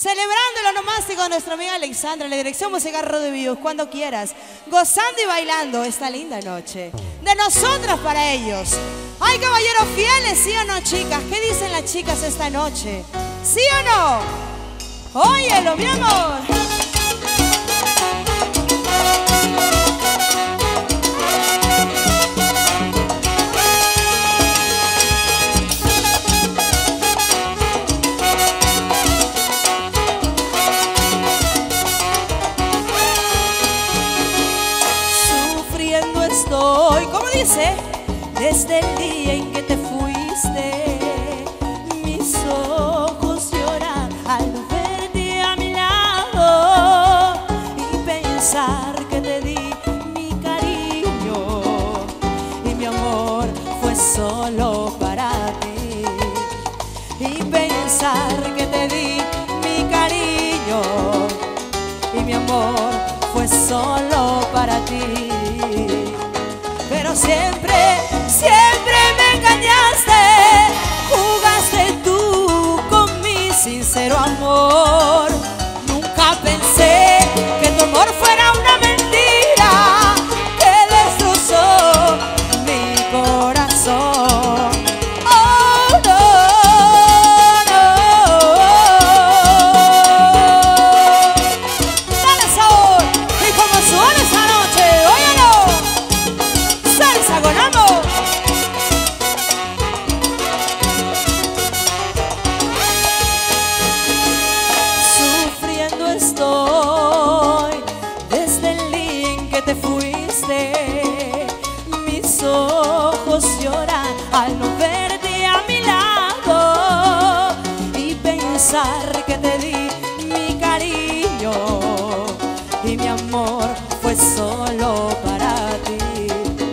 Celebrando el onomástico de nuestra amiga Alexandra, la dirección musical Views, cuando quieras, gozando y bailando esta linda noche. De nosotras para ellos. Hay caballeros fieles, ¿sí o no, chicas? ¿Qué dicen las chicas esta noche? ¿Sí o no? Óyelo, mi amor. Estoy, ¿cómo dice? Desde el día en que te fuiste, mis ojos lloran al verte a mi lado y pensar que te di mi cariño y mi amor fue solo para ti y pensar que te di mi cariño y mi amor fue solo para ti. Sincero amor. Ojos lloran al no verte a mi lado y pensar que te di mi cariño y mi amor fue solo para ti.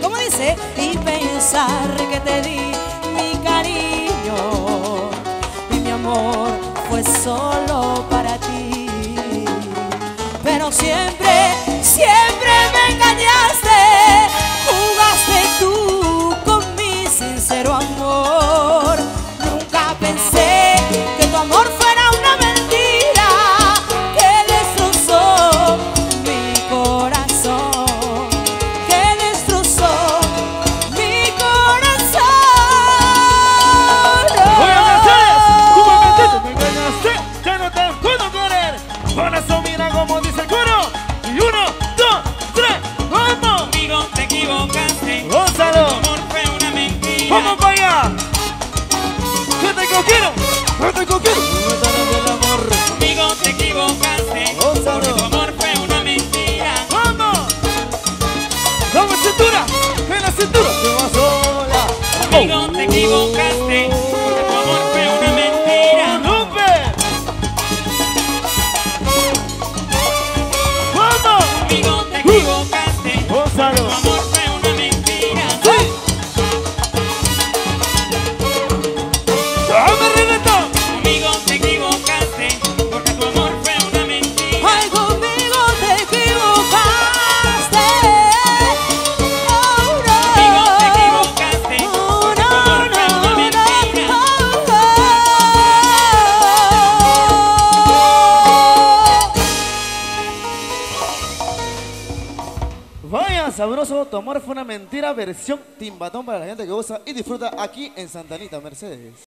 ¿Cómo dice? Y pensar que te di mi cariño y mi amor fue solo para ti. Pero siempre, siempre me engañaste, Te cogieron, que te cogieron. del amor. Conmigo te equivocaste. Porque tu amor fue una mentira. Vamos. Dame cintura, Vaya sabroso, tu amor fue una mentira versión timbatón para la gente que usa y disfruta aquí en Santanita, Mercedes.